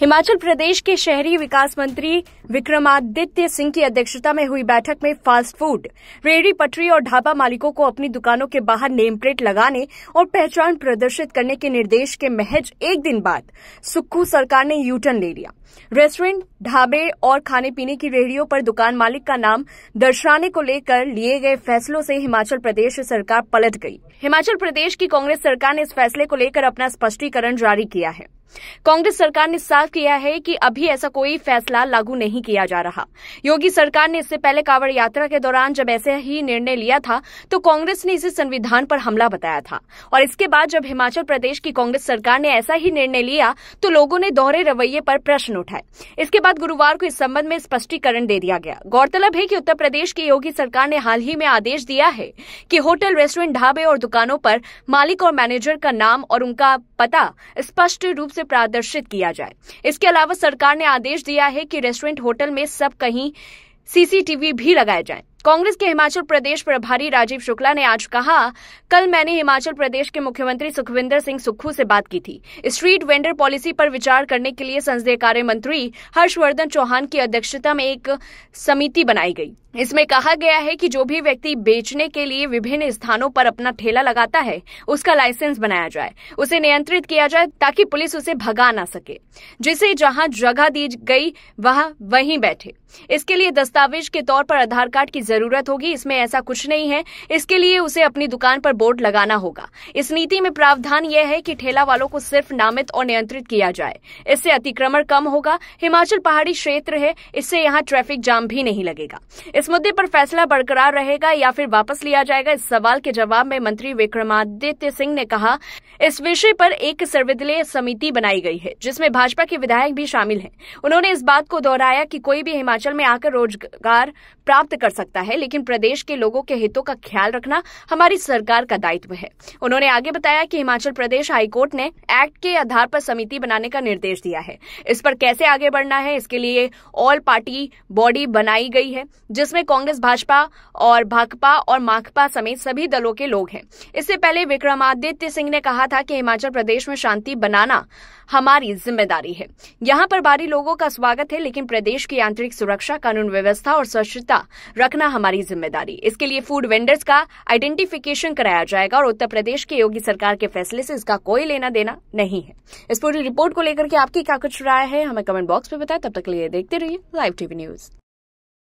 हिमाचल प्रदेश के शहरी विकास मंत्री विक्रमादित्य सिंह की अध्यक्षता में हुई बैठक में फास्ट फ़ूड, रेहड़ी पटरी और ढाबा मालिकों को अपनी दुकानों के बाहर नेम प्लेट लगाने और पहचान प्रदर्शित करने के निर्देश के महज एक दिन बाद सुक्खू सरकार ने यूटर्न ले लिया। रेस्टोरेंट, ढाबे और खाने पीने की रेहड़ियों पर दुकान मालिक का नाम दर्शाने को लेकर लिए गए फैसलों से हिमाचल प्रदेश सरकार पलट गई। हिमाचल प्रदेश की कांग्रेस सरकार ने इस फैसले को लेकर अपना स्पष्टीकरण जारी किया है। कांग्रेस सरकार ने साफ़ किया है कि अभी ऐसा कोई फैसला लागू नहीं किया जा रहा। योगी सरकार ने इससे पहले कावड़ यात्रा के दौरान जब ऐसे ही निर्णय लिया था तो कांग्रेस ने इसे संविधान पर हमला बताया था। और इसके बाद जब हिमाचल प्रदेश की कांग्रेस सरकार ने ऐसा ही निर्णय लिया तो लोगों ने दोहरे रवैये पर प्रश्न उठाए। इसके बाद गुरुवार को इस संबंध में स्पष्टीकरण दे दिया गया। गौरतलब है कि उत्तर प्रदेश की योगी सरकार ने हाल ही में आदेश दिया है कि होटल, रेस्टोरेंट, ढाबे और दुकानों पर मालिक और मैनेजर का नाम और उनका पता स्पष्ट रूप से प्रदर्शित किया जाए। इसके अलावा सरकार ने आदेश दिया है कि रेस्टोरेंट होटल में सब कहीं सीसीटीवी भी लगाए जाए। कांग्रेस के हिमाचल प्रदेश प्रभारी राजीव शुक्ला ने आज कहा, कल मैंने हिमाचल प्रदेश के मुख्यमंत्री सुखविंदर सिंह सुक्खू से बात की थी। स्ट्रीट वेंडर पॉलिसी पर विचार करने के लिए संसदीय कार्य मंत्री हर्षवर्धन चौहान की अध्यक्षता में एक समिति बनाई गई। इसमें कहा गया है कि जो भी व्यक्ति बेचने के लिए विभिन्न स्थानों पर अपना ठेला लगाता है, उसका लाइसेंस बनाया जाए। उसे नियंत्रित किया जाए ताकि पुलिस उसे भगा ना सके। जिसे जहाँ जगह दी गई, वह वहीं बैठे। इसके लिए दस्तावेज़ के तौर पर आधार कार्ड की ज़रूरत होगी। इसमें ऐसा कुछ नहीं है। इसके लिए उसे अपनी दुकान पर बोर्ड लगाना होगा। इस नीति में प्रावधान यह है कि ठेला वालों को सिर्फ़ नामित और नियंत्रित किया जाए। इससे अतिक्रमण कम होगा। हिमाचल पहाड़ी क्षेत्र है। इससे यहाँ ट्रैफ़िक जाम भी नहीं लगेगा। इस मुद्दे पर फैसला बरकरार रहेगा या फिर वापस लिया जाएगा? इस सवाल के जवाब में मंत्री विक्रमादित्य सिंह ने कहा, इस विषय पर एक सर्वदलीय समिति बनाई गई है, जिसमें भाजपा के विधायक भी शामिल हैं। उन्होंने इस बात को दोहराया कि कोई भी हिमाचल में आकर रोज़गार प्राप्त कर सकता है, लेकिन प्रदेश के लोगों के हितों का ख्याल रखना हमारी सरकार का दायित्व है। उन्होंने आगे बताया कि हिमाचल प्रदेश हाईकोर्ट ने एक्ट के आधार पर समिति बनाने का निर्देश दिया है। इस पर कैसे आगे बढ़ना है, इसके लिए ऑल पार्टी बॉडी बनाई गई है, जिसमें कांग्रेस, भाजपा और भाकपा और माकपा समेत सभी दलों के लोग हैं। इससे पहले विक्रमादित्य सिंह ने कहा था कि हिमाचल प्रदेश में शांति बनाना हमारी ज़िम्मेदारी है। यहाँ पर बारी लोगों का स्वागत है, लेकिन प्रदेश की आंतरिक सुरक्षा, कानून व्यवस्था और स्वच्छता रखना हमारी ज़िम्मेदारी। इसके लिए फ़ूड वेंडर्स का आइडेंटिफिकेशन कराया जाएगा और उत्तर प्रदेश की योगी सरकार के फैसले से इसका कोई लेना देना नहीं है। इस पूरी रिपोर्ट को लेकर के आपकी क्या कुछ राय है, हमें कमेंट बॉक्स में बताएँ। तब तक लिए देखते रहिए लाइव टीवी न्यूज़